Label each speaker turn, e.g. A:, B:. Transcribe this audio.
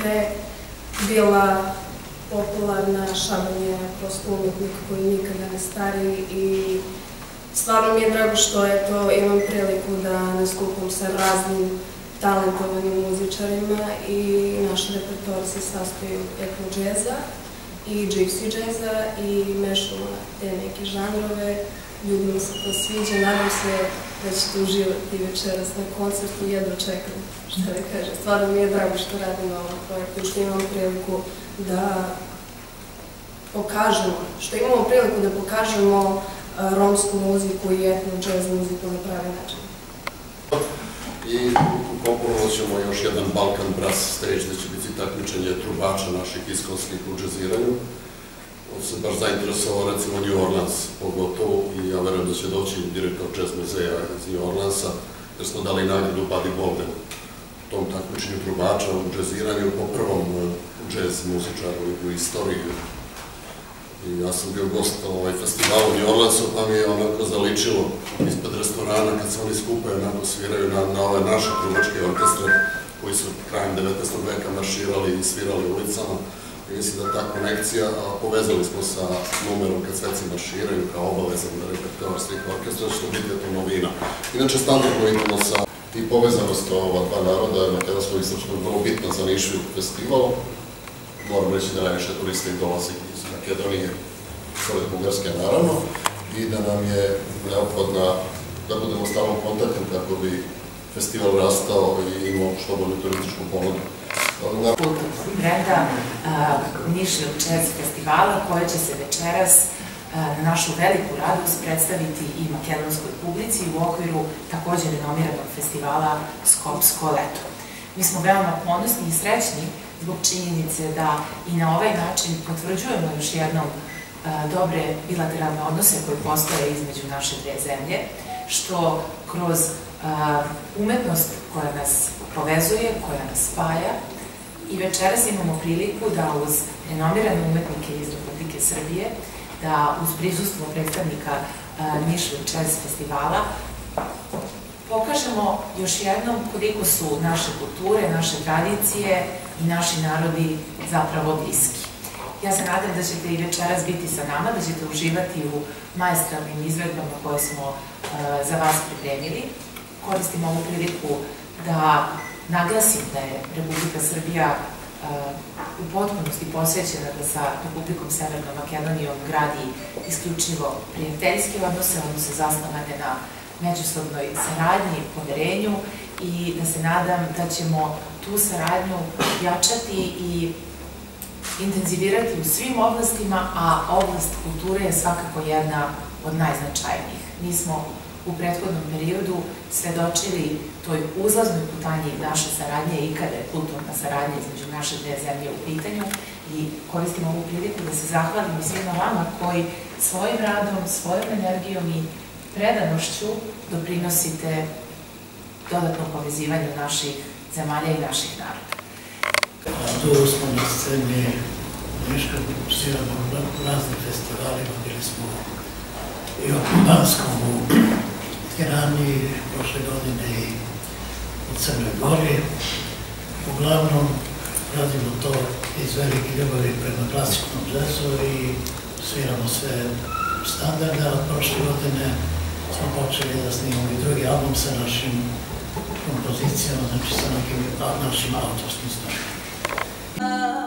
A: pre bila popularna, Šaban je prosto umetnik koji nikada ne stari i stvarno mi je drago što je to, imam priliku da nastupam sa raznim talentovanim muzičarima i naš repertoar se sastoji od etno džeza i gypsy džeza i mešamo te neke žanrove. Ljudima se to sviđa, nadam se da ćete uživati večeras na koncertu, jedno čekam, što da kažem. Stvarno mi je drago što radim na ovom projektu, što imam priliku da pokažemo, što imamo priliku da pokažemo romsku muziku i etno jazz muziku na pravi način.
B: I komponovat ćemo još jedan Balkan Brass stage gde će biti takmičenje trubača naših iskonskih u džaziranju. Se baš zainteresovao recimo New Orleans pogotovo i ja verujem da će doći direktor jazz muzeja iz New Orleansa jer smo dali nagradu Buddy Bolden tom takmičenju trubača u džaziranju po prvom jazz muzičaru u istoriji I ja sam bio gost ovaj festival u New Orleansu, pa mi je onako zaličilo ispred restorana kad se oni skupaju, onako sviraju na, na ove naše trubačke orkestre koji su krajem 19. veka marširali i svirali ulicama. Mislim da ta konekcija, povezali smo sa numerom kad sveci marširaju kao obavezan da repertoar svih orkestra, što biti to novina. Inače, standardno idemo sa i povezanost ova dva naroda, makedonskog i srpskog, vrlo bitna za Nišu festival. Moram reći da najviše turista dolazi iz Makedonije, pored Bugarske naravno, i da nam je neophodna da budemo u stalnom kontaktu kako bi festival rastao i imao što bolju turističku ponudu.
C: Brenda Nišlog Jazz festivala koja će se večeras na našu veliku radost predstaviti i makedonskoj publici u okviru takođe renomiranog festivala Skopsko leto. Mi smo veoma ponosni i srećni zbog činjenice da i na ovaj način potvrđujemo još jednom dobre bilateralne odnose koje postoje između naše dve zemlje, što kroz umetnost koja nas povezuje, koja nas spaja i večeras imamo priliku da uz renomirane umetnike iz Republike Srbije, da uz prisustvo predstavnika Nišvog Jazz festivala pokažemo još jednom koliko su naše kulture, naše tradicije i naši narodi zapravo bliski. Ja se nadam da ćete i večeras biti sa nama, da ćete uživati u majestralnim izvedbama koje smo uh, za vas pripremili. Koristim ovu priliku da naglasim da je Republika Srbija uh, u potpunosti posvećena da sa Republikom Severnom Makedonijom gradi isključivo prijateljske odnose, odnose zasnovane na međusobnoj saradnji poverenju i da se nadam da ćemo tu saradnju jačati i intenzivirati u svim oblastima, a oblast kulture je svakako jedna od najznačajnijih. Mi smo u prethodnom periodu svedočili toj uzlaznoj putanji naše saradnje i kada je kulturna saradnja između naše dve zemlje u pitanju i koristim ovu priliku da se zahvalim svima vama koji svojim radom, svojom energijom i predanošću doprinosite dodatnom povezivanju naših zemalja i naših naroda.
D: Tu smo na sceni Niška, sviramo u raznim festivalima, bili smo i u Kubanskom, u Tirani, prošle godine i u Crnoj Gori. Uglavnom, radimo to iz velike ljubavi prema klasičnom džezu i sviramo sve standarde, od prošle godine smo počeli da snimamo i drugi album sa našim kompozicijama, znači sa nekim našim autorskim stvarima.